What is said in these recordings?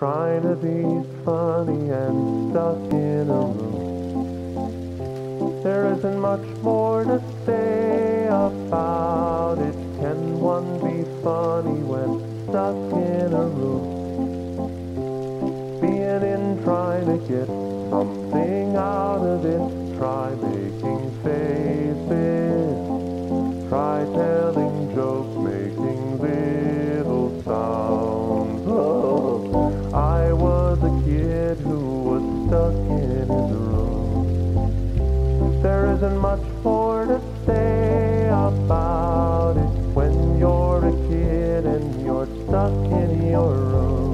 Trying to be funny and stuck in a room. There isn't much more to say about it. Can one be funny when stuck in a room? Being in trying to get something out of it. Try making isn't much more to say about it when you're a kid and you're stuck in your room.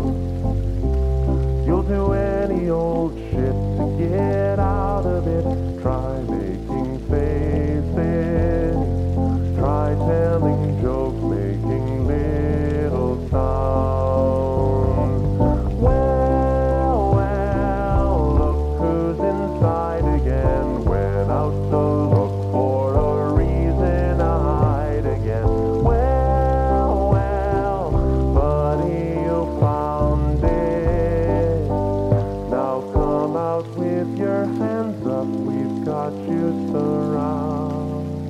Out with your hands up. We've got you surrounded.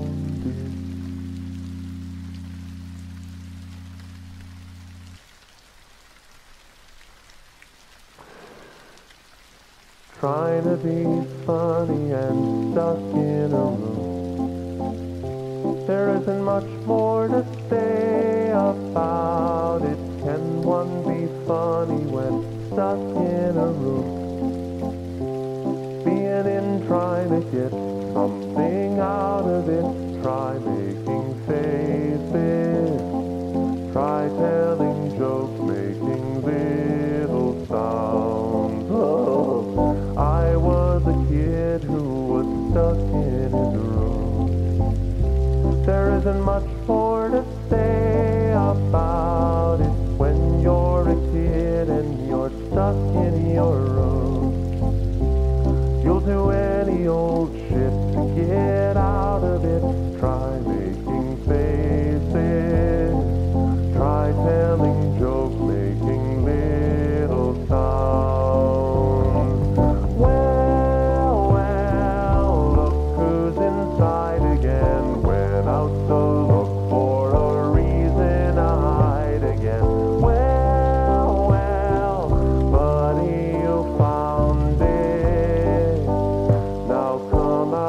Trying to be funny and stuck in a room. There isn't much more to say about to get something out of it. Try making faces. Try telling jokes, making little sounds. Oh, I was a kid who was stuck in his room. There isn't much for to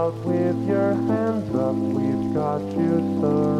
out with your hands up, we've got you, sir.